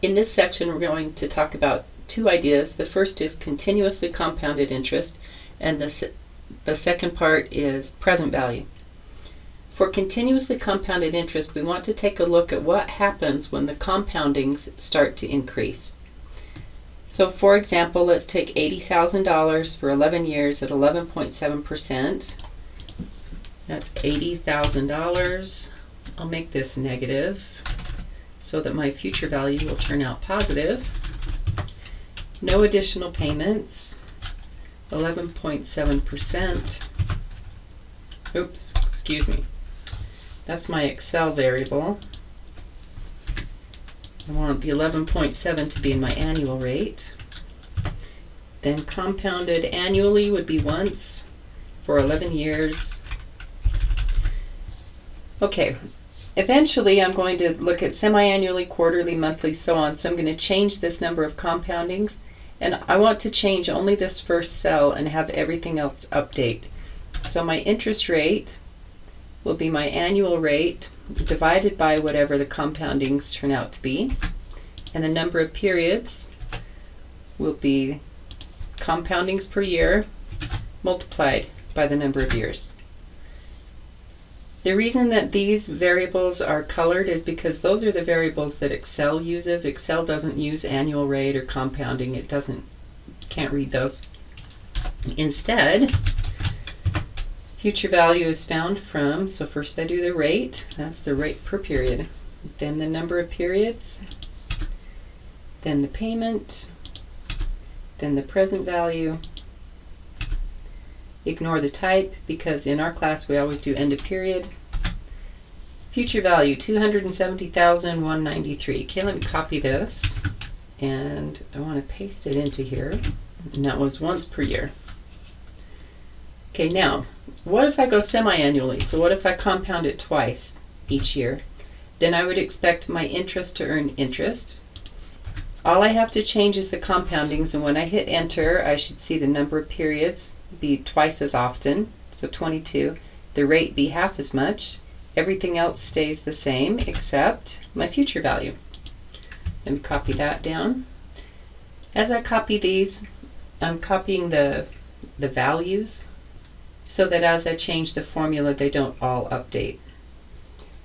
In this section, we're going to talk about two ideas. The first is continuously compounded interest, and the, se- the second part is present value. For continuously compounded interest, we want to take a look at what happens when the compoundings start to increase. So, for example, let's take $80,000 for 11 years at 11.7%. That's $80,000. I'll make this negative so that my future value will turn out positive. No additional payments. 11.7%. Oops, excuse me. That's my Excel variable. I want the 11.7 to be in my annual rate. Then compounded annually would be once for 11 years. Okay, eventually I'm going to look at semi-annually, quarterly, monthly, so on. So I'm going to change this number of compoundings and I want to change only this first cell and have everything else update. So my interest rate will be my annual rate divided by whatever the compoundings turn out to be. And the number of periods will be compoundings per year multiplied by the number of years. The reason that these variables are colored is because those are the variables that Excel uses. Excel doesn't use annual rate or compounding. It doesn't, can't read those. Instead, future value is found from, so first I do the rate, that's the rate per period. Then the number of periods, then the payment, then the present value, Ignore the type because in our class we always do end of period. Future value 270,193. Okay, let me copy this and I want to paste it into here. And that was once per year. Okay, now, what if I go semi-annually? So what if I compound it twice each year? Then I would expect my interest to earn interest. All I have to change is the compoundings, and when I hit enter, I should see the number of periods be twice as often, so 22. The rate be half as much. Everything else stays the same except my future value. Let me copy that down. As I copy these, I'm copying the, the values so that as I change the formula, they don't all update.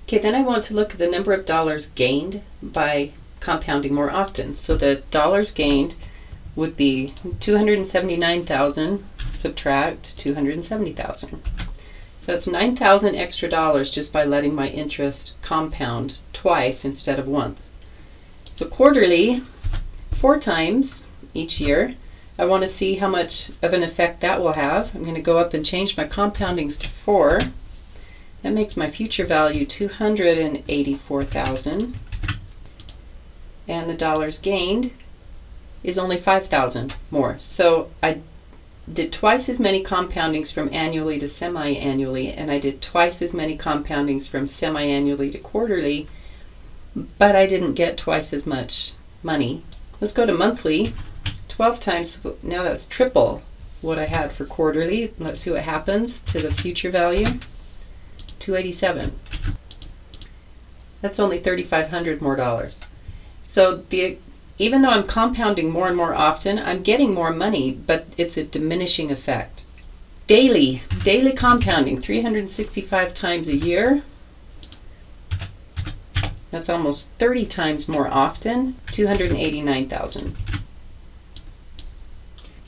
Okay, then I want to look at the number of dollars gained by compounding more often. So the dollars gained would be 279,000 subtract 270,000. So that's 9,000 extra dollars just by letting my interest compound twice instead of once. So quarterly, four times each year, I want to see how much of an effect that will have. I'm going to go up and change my compoundings to 4. That makes my future value 284,000 and the dollars gained is only 5,000 more. So I did twice as many compoundings from annually to semi-annually, and I did twice as many compoundings from semi-annually to quarterly, but I didn't get twice as much money. Let's go to monthly. 12 times, now that's triple what I had for quarterly. Let's see what happens to the future value. 287. That's only 3,500 more dollars. So the even though I'm compounding more and more often, I'm getting more money, but it's a diminishing effect. Daily, daily compounding, 365 times a year. That's almost 30 times more often, 289,000.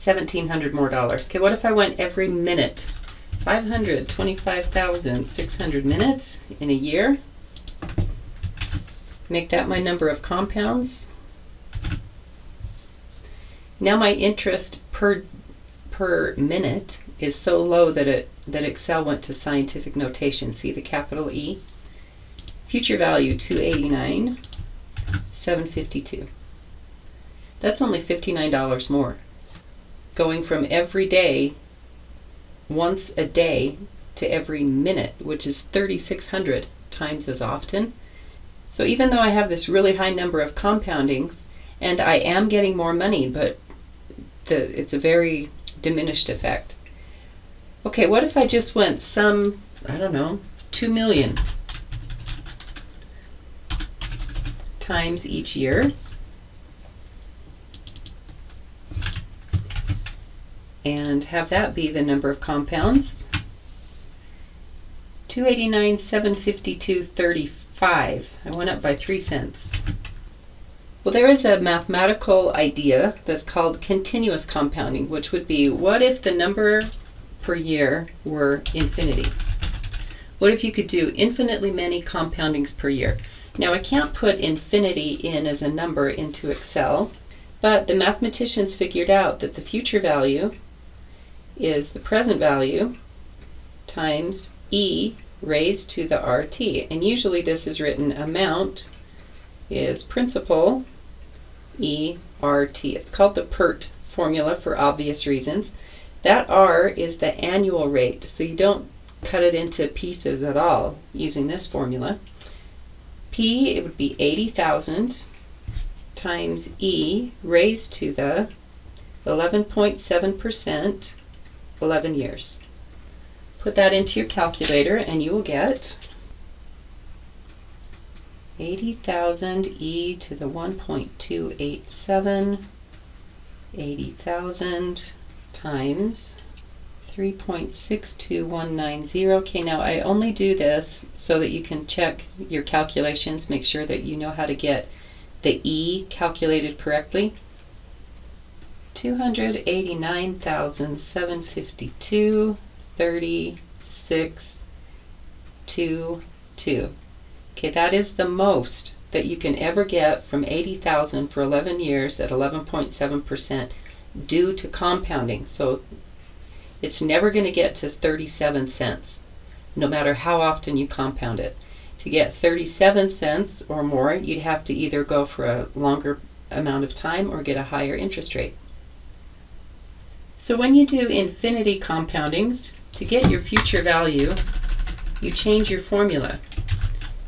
1700 more dollars. Okay, what if I went every minute? 525,600 minutes in a year. Make that my number of compounds. Now my interest per per minute is so low that it that Excel went to scientific notation. See the capital E. Future value 289, 752. That's only $59 more. Going from every day, once a day, to every minute, which is 3,600 times as often. So even though I have this really high number of compoundings, and I am getting more money, but the, it's a very diminished effect. Okay, what if I just went some, I don't know, 2 million times each year? And have that be the number of compounds. 289, 752, 35. I went up by 3 cents. Well, there is a mathematical idea that's called continuous compounding, which would be what if the number per year were infinity? What if you could do infinitely many compoundings per year? Now, I can't put infinity in as a number into Excel, but the mathematicians figured out that the future value is the present value times e raised to the RT. And usually this is written amount is principal ERT. It's called the PERT formula for obvious reasons. That R is the annual rate, so you don't cut it into pieces at all using this formula. P, it would be 80,000 times E raised to the 11.7%, 11 years. Put that into your calculator and you will get 80,000 e to the 1.287, 80,000 times 3.62190. Okay, now I only do this so that you can check your calculations, make sure that you know how to get the E calculated correctly. 289,752, 36, 2, 2. Okay, that is the most that you can ever get from 80,000 for 11 years at 11.7% due to compounding. So it's never going to get to 37 cents, no matter how often you compound it. To get 37 cents or more, you'd have to either go for a longer amount of time or get a higher interest rate. So when you do infinity compoundings, to get your future value, you change your formula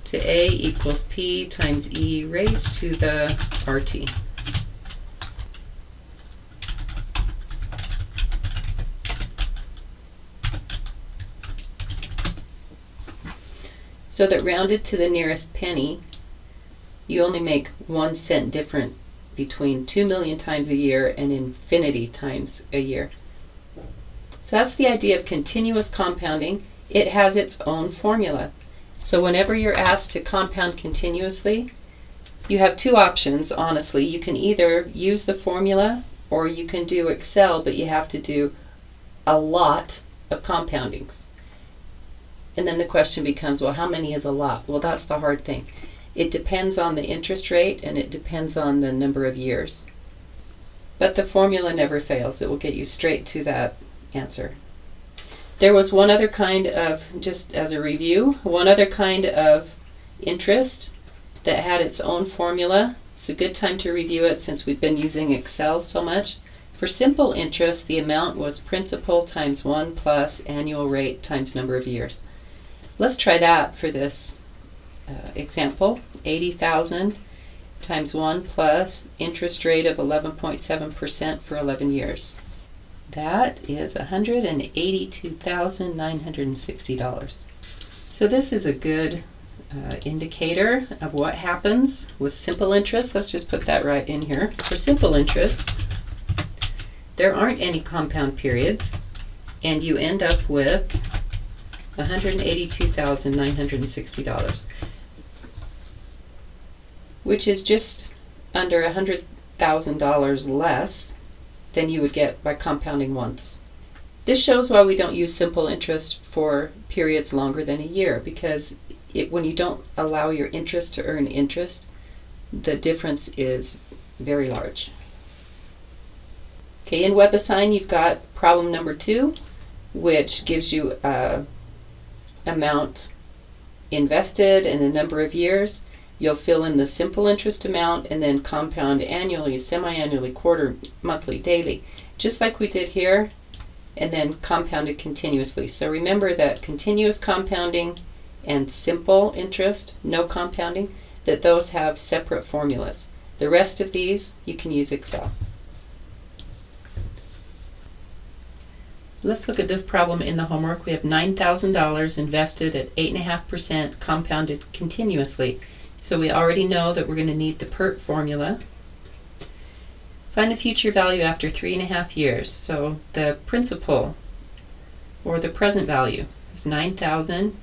to A equals P times E raised to the RT. So that rounded to the nearest penny, you only make one cent different between 2 million times a year and infinity times a year. So that's the idea of continuous compounding. It has its own formula. So whenever you're asked to compound continuously, you have two options, honestly. You can either use the formula or you can do Excel, but you have to do a lot of compoundings. And then the question becomes, well, how many is a lot? Well, that's the hard thing. It depends on the interest rate and it depends on the number of years. But the formula never fails. It will get you straight to that answer. There was one other kind of, just as a review, one other kind of interest that had its own formula. It's a good time to review it since we've been using Excel so much. For simple interest, the amount was principal times 1 plus annual rate times number of years. Let's try that for this uh, example. 80,000 times 1 plus interest rate of 11.7% for 11 years. That is $182,960. So this is a good uh, indicator of what happens with simple interest. Let's just put that right in here. For simple interest, there aren't any compound periods, and you end up with $182,960, which is just under $100,000 less than you would get by compounding once. This shows why we don't use simple interest for periods longer than a year because it, when you don't allow your interest to earn interest, the difference is very large. Okay, in WebAssign you've got problem number two, which gives you a amount invested in a number of years. You'll fill in the simple interest amount and then compound annually, semi-annually, quarter, monthly, daily, just like we did here, and then compounded continuously. So remember that continuous compounding and simple interest, no compounding, that those have separate formulas. The rest of these, you can use Excel. Let's look at this problem in the homework. We have $9,000 invested at 8.5% compounded continuously. So we already know that we're going to need the PERT formula. Find the future value after three and a half years. So the principal or the present value is 9,000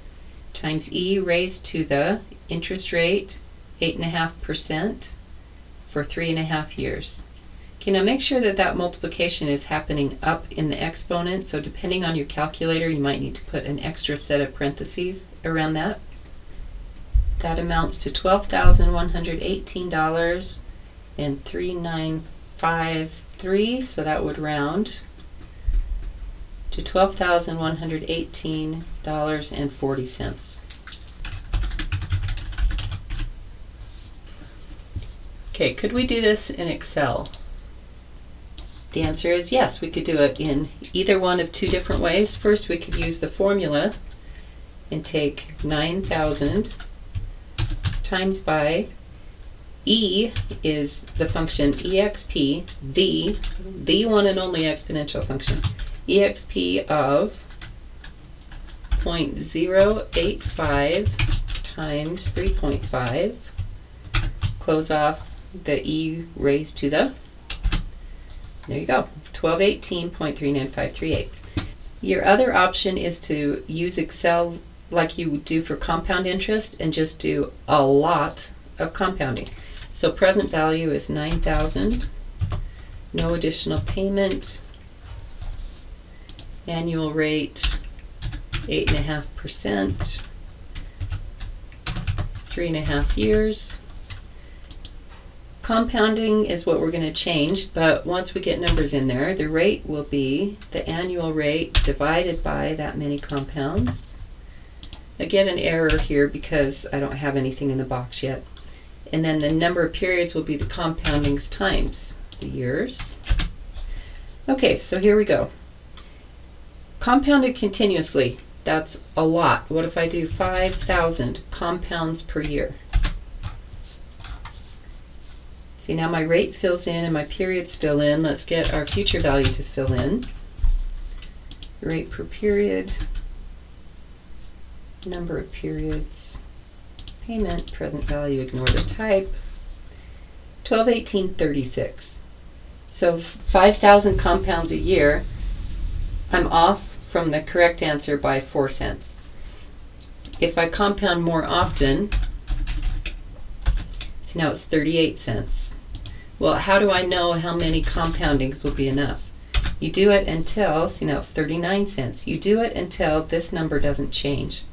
times e raised to the interest rate 8.5% for three and a half years. Okay, now make sure that that multiplication is happening up in the exponent. So depending on your calculator, you might need to put an extra set of parentheses around that. That amounts to $12,118 and 3953, so that would round to $12,118.40. Okay, could we do this in Excel? The answer is yes, we could do it in either one of two different ways. First, we could use the formula and take 9,000 times by e is the function exp, the, the one and only exponential function, exp of 0.085 times 3.5, close off the e raised to the, there you go, 1218.39538. Your other option is to use Excel like you would do for compound interest and just do a lot of compounding. So present value is 9,000, no additional payment, annual rate 8.5%, three and a half years. Compounding is what we're going to change, but once we get numbers in there, the rate will be the annual rate divided by that many compounds. Get an error here because I don't have anything in the box yet. And then the number of periods will be the compoundings times the years. Okay, so here we go. Compounded continuously, that's a lot. What if I do 5,000 compounds per year? See now my rate fills in and my periods fill in. Let's get our future value to fill in. Rate per period, number of periods, payment, present value, ignore the type. 121836. So 5,000 compounds a year, I'm off from the correct answer by 4 cents. If I compound more often, so now it's 38 cents. Well, how do I know how many compoundings will be enough? You do it until, see now it's 39 cents. You do it until this number doesn't change.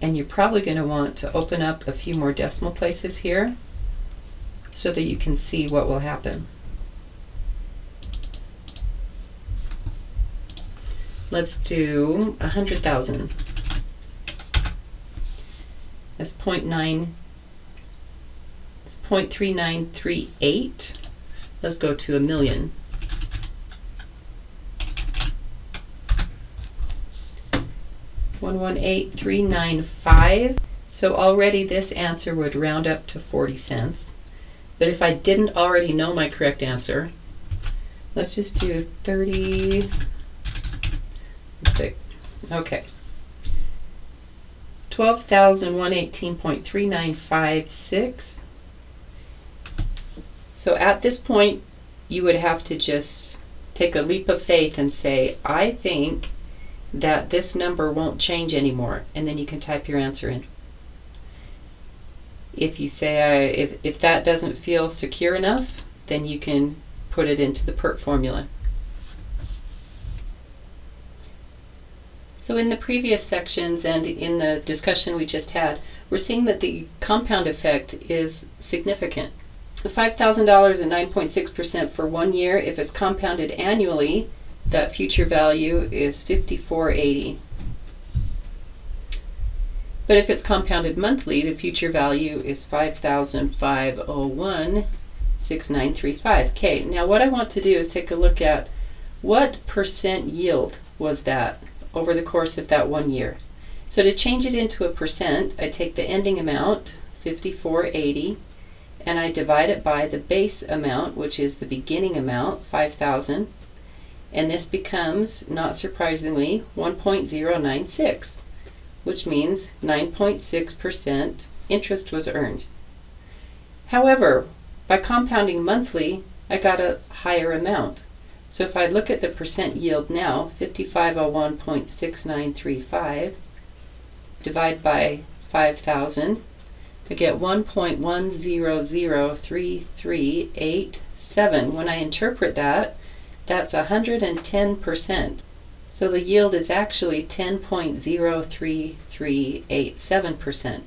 And you're probably going to want to open up a few more decimal places here so that you can see what will happen. Let's do 100,000. That's 0.9 0.3938. Let's go to a million. One one eight three nine five. So already this answer would round up to 40 cents. But if I didn't already know my correct answer, let's just do 30. Okay. 12,118.3956 so at this point, you would have to just take a leap of faith and say, I think that this number won't change anymore, and then you can type your answer in. If you say, I, if, if that doesn't feel secure enough, then you can put it into the PERT formula. So in the previous sections and in the discussion we just had, we're seeing that the compound effect is significant. $5,000 and 9.6% for one year. If it's compounded annually, that future value is 5480. But if it's compounded monthly, the future value is 5,501.6935. Okay, now what I want to do is take a look at what percent yield was that over the course of that one year. So to change it into a percent, I take the ending amount, 5480, and I divide it by the base amount, which is the beginning amount, 5,000, and this becomes, not surprisingly, 1.096, which means 9.6% interest was earned. However, by compounding monthly, I got a higher amount. So if I look at the percent yield now, 5501.6935, divide by 5,000, I get 1.1003387. When I interpret that, that's 110%. So the yield is actually 10.03387%.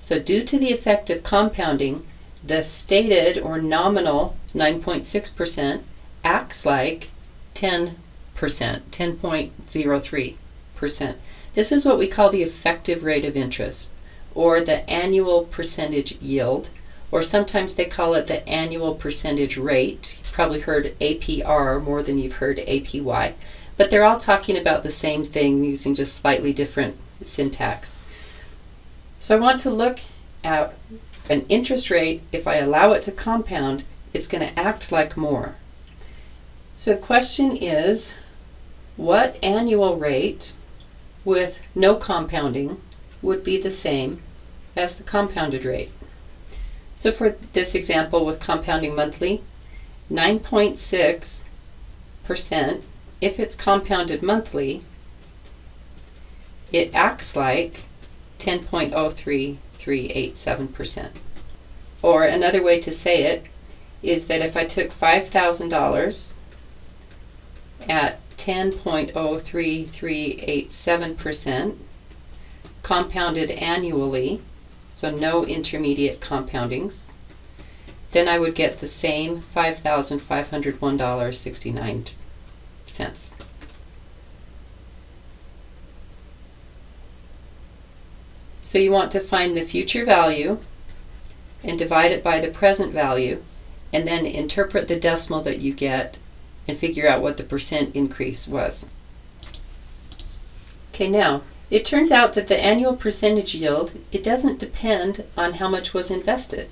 So due to the effect of compounding, the stated or nominal 9.6% acts like 10%, 10.03%. This is what we call the effective rate of interest, or the annual percentage yield, or sometimes they call it the annual percentage rate. You've probably heard APR more than you've heard APY, but they're all talking about the same thing using just slightly different syntax. So I want to look at an interest rate, if I allow it to compound, it's going to act like more. So the question is, what annual rate with no compounding would be the same as the compounded rate? So for this example with compounding monthly, 9.6%, if it's compounded monthly, it acts like 10.03387%. Or another way to say it is that if I took $5,000 at 10.03387% compounded annually, so no intermediate compoundings, then I would get the same $5,501.69. So you want to find the future value and divide it by the present value and then interpret the decimal that you get and figure out what the percent increase was. Okay, now, it turns out that the annual percentage yield, it doesn't depend on how much was invested.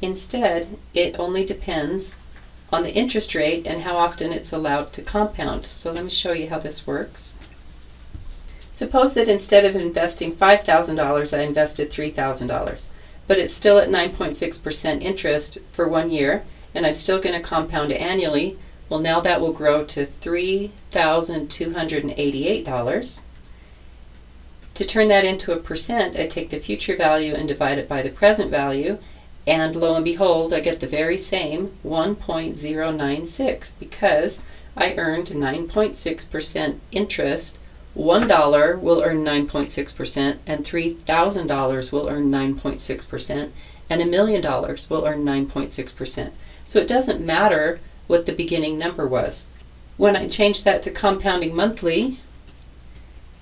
Instead, it only depends on the interest rate and how often it's allowed to compound. So let me show you how this works. Suppose that instead of investing $5,000, I invested $3,000, but it's still at 9.6% interest for one year, and I'm still going to compound annually. Well, now that will grow to $3,288. To turn that into a percent, I take the future value and divide it by the present value, and lo and behold, I get the very same 1.096 because I earned 9.6% interest $1 will earn 9.6%, and $3,000 will earn 9.6%, and a million dollars will earn 9.6%. So it doesn't matter what the beginning number was. When I change that to compounding monthly,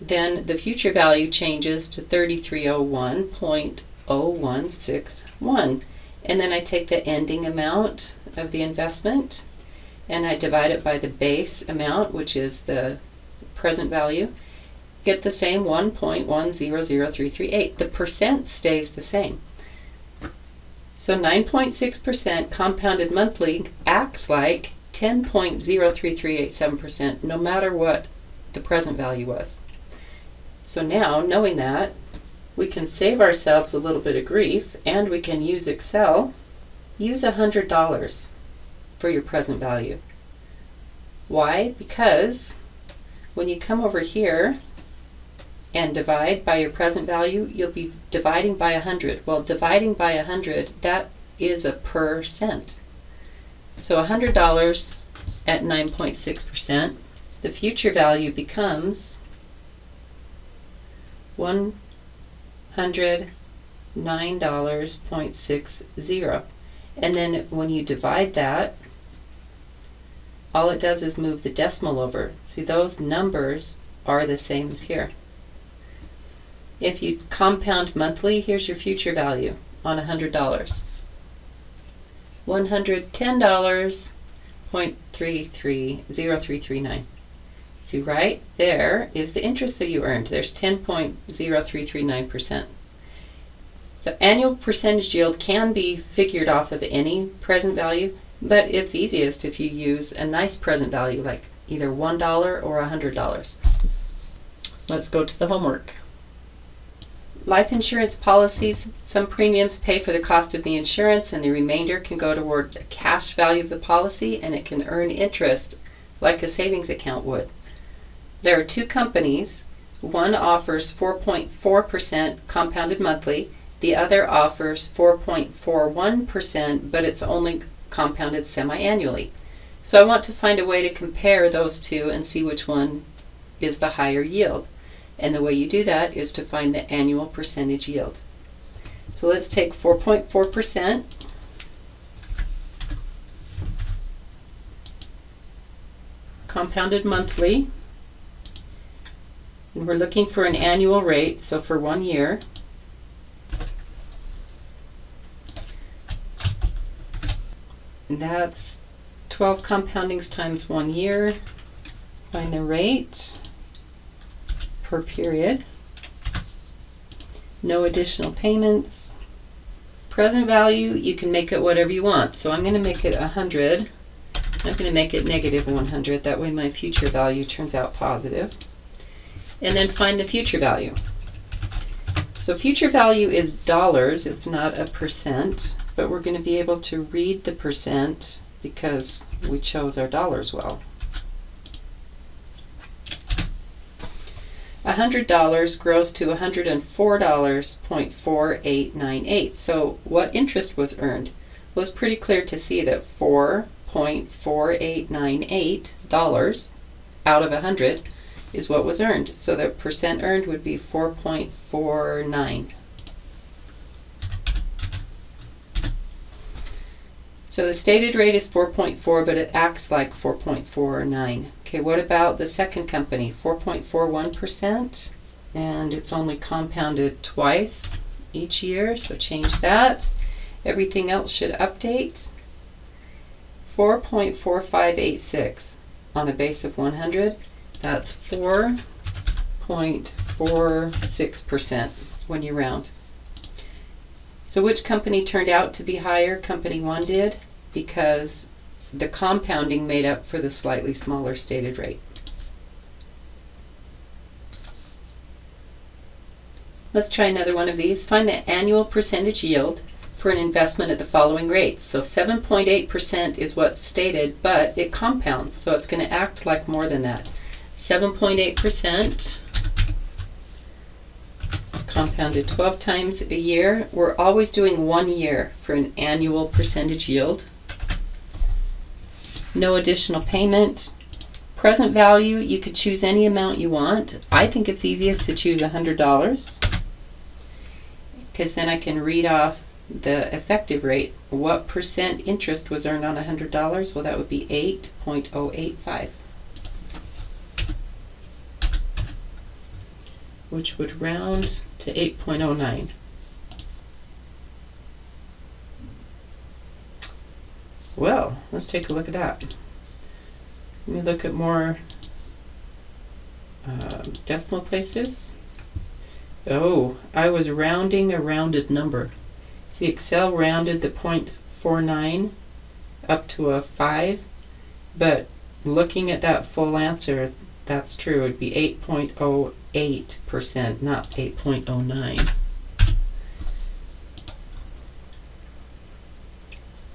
then the future value changes to 3301.0161. And then I take the ending amount of the investment and I divide it by the base amount, which is the present value, get the same 1.100338. The percent stays the same. So 9.6% compounded monthly acts like 10.03387% no matter what the present value was. So now, knowing that, we can save ourselves a little bit of grief and we can use Excel. Use $100 for your present value. Why? Because when you come over here and divide by your present value, you'll be dividing by 100. Well, dividing by 100, that is a percent. So $100 at 9.6%, the future value becomes $109.60. And then when you divide that, all it does is move the decimal over. See, those numbers are the same as here. If you compound monthly, here's your future value on $100. $110.330339. See, right there is the interest that you earned. There's 10.0339%. So annual percentage yield can be figured off of any present value, but it's easiest if you use a nice present value like either $1 or $100. Let's go to the homework. life insurance policies, some premiums pay for the cost of the insurance and the remainder can go toward the cash value of the policy and it can earn interest like a savings account would. There are two companies. One offers 4.4% compounded monthly, the other offers 4.41%, but it's only compounded semi-annually. So I want to find a way to compare those two and see which one is the higher yield. And the way you do that is to find the annual percentage yield. So let's take 4.4%. Compounded monthly. We're looking for an annual rate, so for one year. And that's 12 compoundings times one year. Find the rate per period. No additional payments. Present value, you can make it whatever you want. So I'm going to make it 100. I'm going to make it negative 100. That way my future value turns out positive. And then find the future value. So future value is dollars. It's not a percent. But we're going to be able to read the percent because we chose our dollars well. $100 grows to $104.4898. So what interest was earned? Well, it's pretty clear to see that $4.4898 out of 100 is what was earned. So the percent earned would be 4.49. So the stated rate is 4.4, but it acts like 4.49. Okay, what about the second company? 4.41%, and it's only compounded twice each year, so change that. Everything else should update. 4.4586 on a base of 100. That's 4.46% when you round. So which company turned out to be higher? Company 1 did because the compounding made up for the slightly smaller stated rate. Let's try another one of these. Find the annual percentage yield for an investment at the following rates. So 7.8% is what's stated, but it compounds, so it's going to act like more than that. 7.8% compounded 12 times a year. We're always doing one year for an annual percentage yield no additional payment. Present value, you could choose any amount you want. I think it's easiest to choose $100 because then I can read off the effective rate. What percent interest was earned on $100? Well, that would be 8.085. which would round to 8.09. Well, let's take a look at that. Let me look at more uh, decimal places. Oh, I was rounding a rounded number. See, Excel rounded the 0.49 up to a 5, but looking at that full answer, that's true. It would be 8.08%, not 8.09.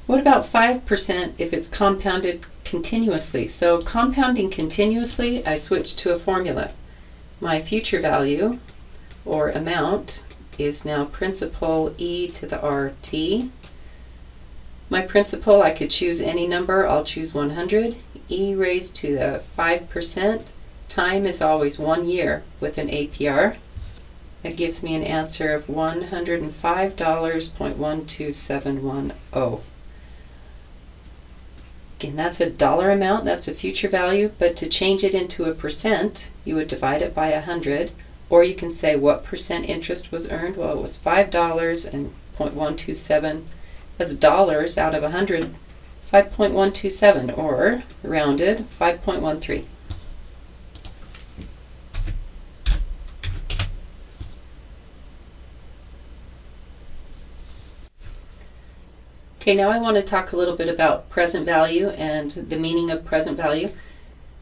What about 5% if it's compounded continuously? So compounding continuously, I switch to a formula. My future value, or amount, is now principal e to the rt. My principal, I could choose any number. I'll choose 100. e raised to the 5%. Time is always one year with an APR. That gives me an answer of $105.12710. Again, that's a dollar amount, that's a future value, but to change it into a percent, you would divide it by 100, or you can say what percent interest was earned. Well, it was $5 and 0.127. That's dollars out of 100, 5.127, or rounded, 5.13. Okay, now I want to talk a little bit about present value and the meaning of present value.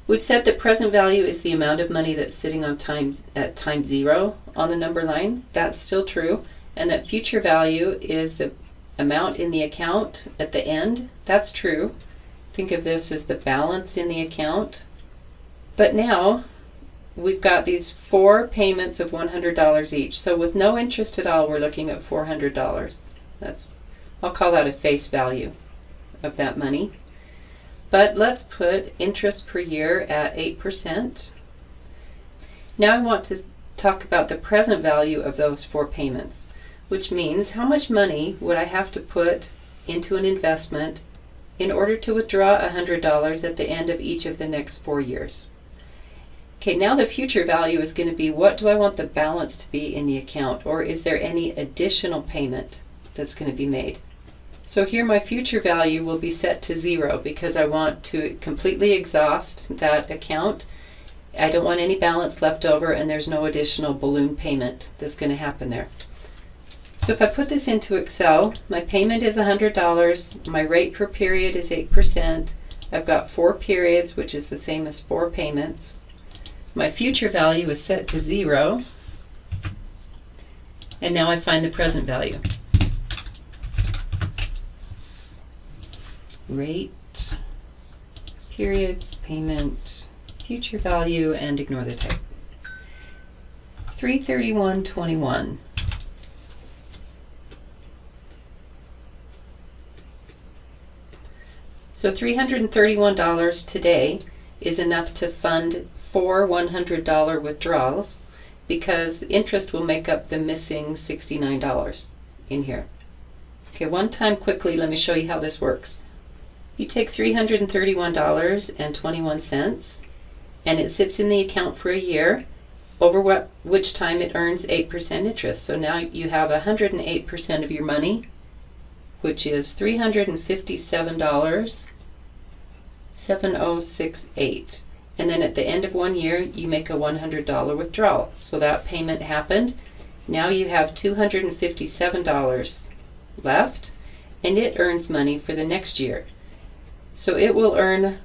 We've said that present value is the amount of money that's sitting on time at time zero on the number line. That's still true. And that future value is the amount in the account at the end. That's true. Think of this as the balance in the account. But now we've got these four payments of $100 each. So with no interest at all, we're looking at $400. That's I'll call that a face value of that money. But let's put interest per year at 8%. Now I want to talk about the present value of those four payments, which means how much money would I have to put into an investment in order to withdraw $100 at the end of each of the next four years. Okay, now the future value is going to be what do I want the balance to be in the account, or is there any additional payment that's going to be made? So here my future value will be set to zero because I want to completely exhaust that account. I don't want any balance left over and there's no additional balloon payment that's going to happen there. So if I put this into Excel, my payment is $100, my rate per period is 8%, I've got four periods, which is the same as four payments. My future value is set to zero, and now I find the present value. Rate, periods, payment, future value, and ignore the type. 331.21. So $331 today is enough to fund four $100 withdrawals because the interest will make up the missing $69 in here. Okay, one time quickly, let me show you how this works. You take $331.21 and it sits in the account for a year over what, which time it earns 8% interest. So now you have 108% of your money, which is $357.7068. And then at the end of one year, you make a $100 withdrawal. So that payment happened. Now you have $257 left, and it earns money for the next year. So it will earn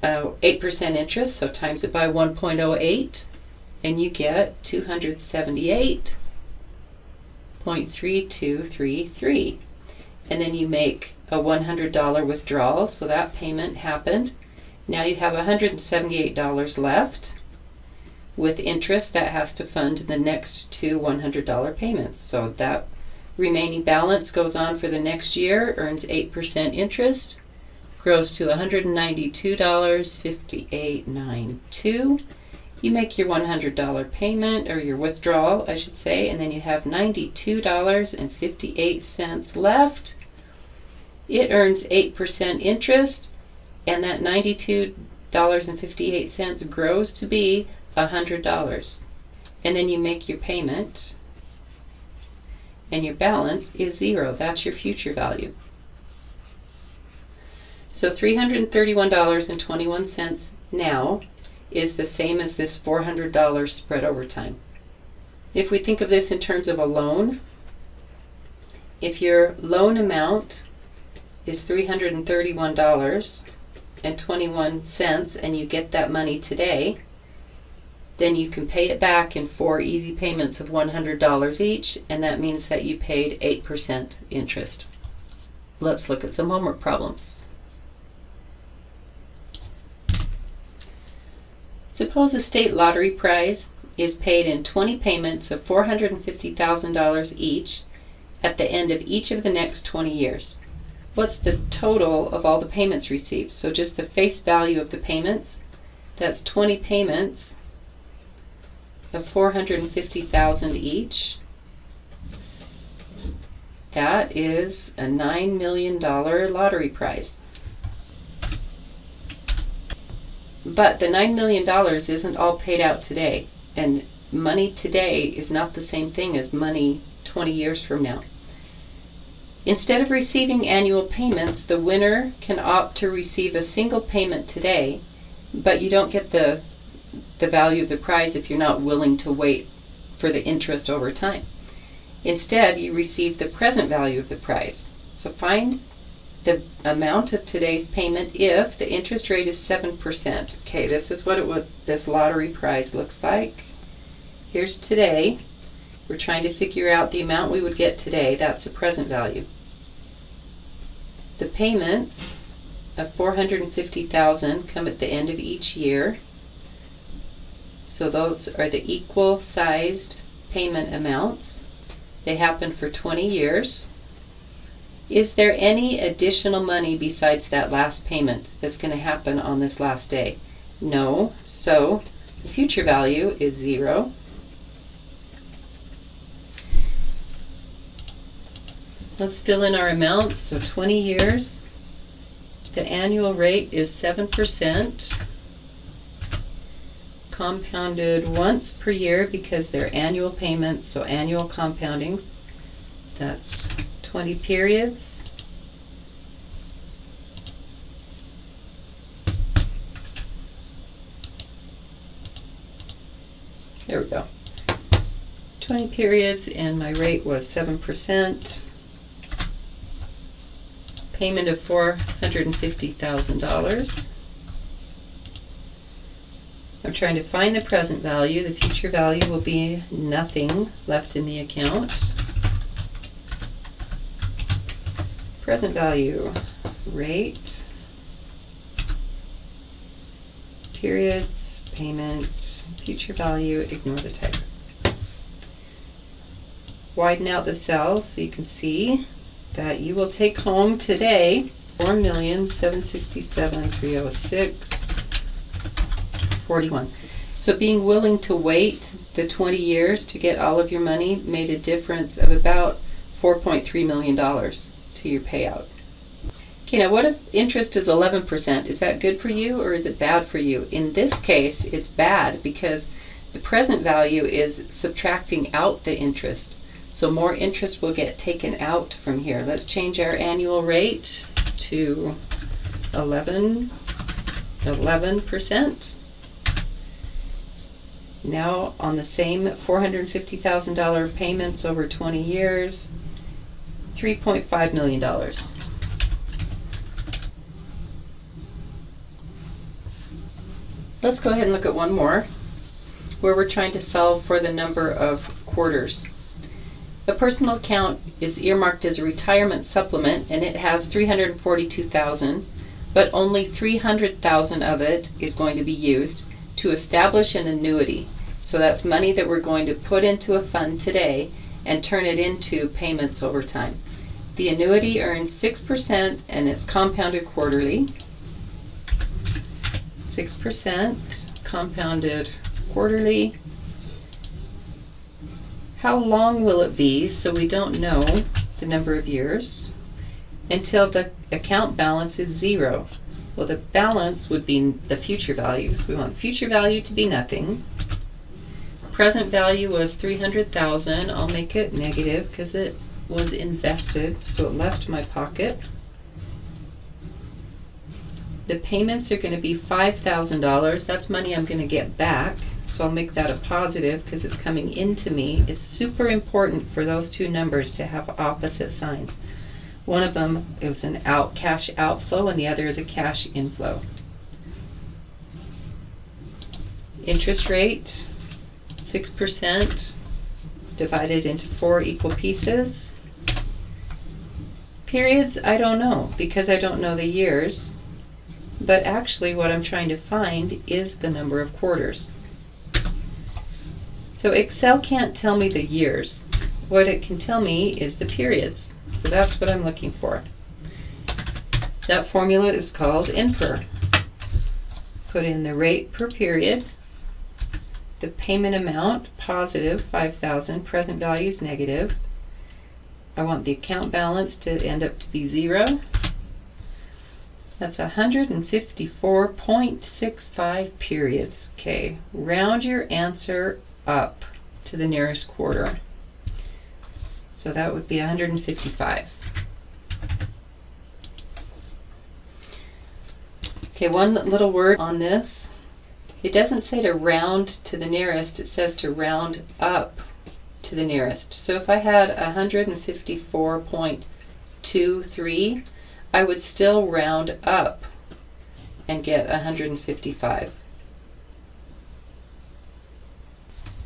uh, 8% interest, so times it by 1.08, and you get 278.3233. And then you make a $100 withdrawal, so that payment happened. Now you have $178 left. With interest, that has to fund the next two $100 payments. So that remaining balance goes on for the next year, earns 8% interest, grows to $192.5892. You make your $100 payment, or your withdrawal, I should say, and then you have $92.58 left. It earns 8% interest, and that $92.58 grows to be $100. And then you make your payment, and your balance is zero. That's your future value. So $331.21 now is the same as this $400 spread over time. If we think of this in terms of a loan, if your loan amount is $331.21 and you get that money today, then you can pay it back in four easy payments of $100 each, and that means that you paid 8% interest. Let's look at some homework problems. Suppose a state lottery prize is paid in 20 payments of $450,000 each at the end of each of the next 20 years. What's the total of all the payments received? So just the face value of the payments, that's 20 payments of 450,000 each. That is a $9 million lottery prize. But the $9 million isn't all paid out today. And money today is not the same thing as money 20 years from now. Instead of receiving annual payments, the winner can opt to receive a single payment today, but you don't get the, the value of the prize if you're not willing to wait for the interest over time. Instead, you receive the present value of the prize. So find the amount of today's payment if the interest rate is 7%. Okay, this is what it this lottery prize looks like. Here's today. We're trying to figure out the amount we would get today. That's a present value. The payments of 450,000 come at the end of each year. So those are the equal sized payment amounts. They happen for 20 years. Is there any additional money besides that last payment that's going to happen on this last day? No. So the future value is zero. Let's fill in our amounts. So 20 years. The annual rate is 7%. Compounded once per year because they're annual payments, so annual compoundings. That's 20 periods. There we go. 20 periods and my rate was 7%. Payment of $450,000. I'm trying to find the present value. The future value will be nothing left in the account. Present value, rate, periods, payment, future value, ignore the type. Widen out the cells so you can see that you will take home today four million seven sixty-seven three oh six forty-one. So being willing to wait the 20 years to get all of your money made a difference of about $4.3 million to your payout. Now what if interest is 11%? Is that good for you or is it bad for you? In this case, it's bad because the present value is subtracting out the interest. So more interest will get taken out from here. Let's change our annual rate to 11, 11%. Now on the same $450,000 payments over 20 years, $3.5 million. Let's go ahead and look at one more where we're trying to solve for the number of quarters. The personal account is earmarked as a retirement supplement and it has 342,000 but only 300,000 of it is going to be used to establish an annuity. So that's money that we're going to put into a fund today and turn it into payments over time. The annuity earns 6% and it's compounded quarterly. 6% compounded quarterly. How long will it be, so we don't know the number of years, until the account balance is zero? Well, the balance would be the future value, so we want future value to be nothing. Present value was 300,000. I'll make it negative because it was invested, so it left my pocket. The payments are going to be $5,000. That's money I'm going to get back, so I'll make that a positive because it's coming into me. It's super important for those two numbers to have opposite signs. One of them is an out cash outflow and the other is a cash inflow. Interest rate, 6% divided into four equal pieces. Periods, I don't know because I don't know the years. But actually what I'm trying to find is the number of quarters. So Excel can't tell me the years. What it can tell me is the periods. So that's what I'm looking for. That formula is called NPER. Put in the rate per period the payment amount, positive 5,000, present value is negative. I want the account balance to end up to be zero. That's 154.65 periods. Okay, round your answer up to the nearest quarter. So that would be 155. Okay, one little word on this. It doesn't say to round to the nearest, it says to round up to the nearest. So if I had 154.23, I would still round up and get 155.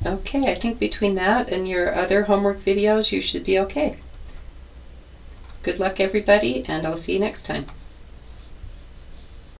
Okay, I think between that and your other homework videos, you should be okay. Good luck, everybody, and I'll see you next time.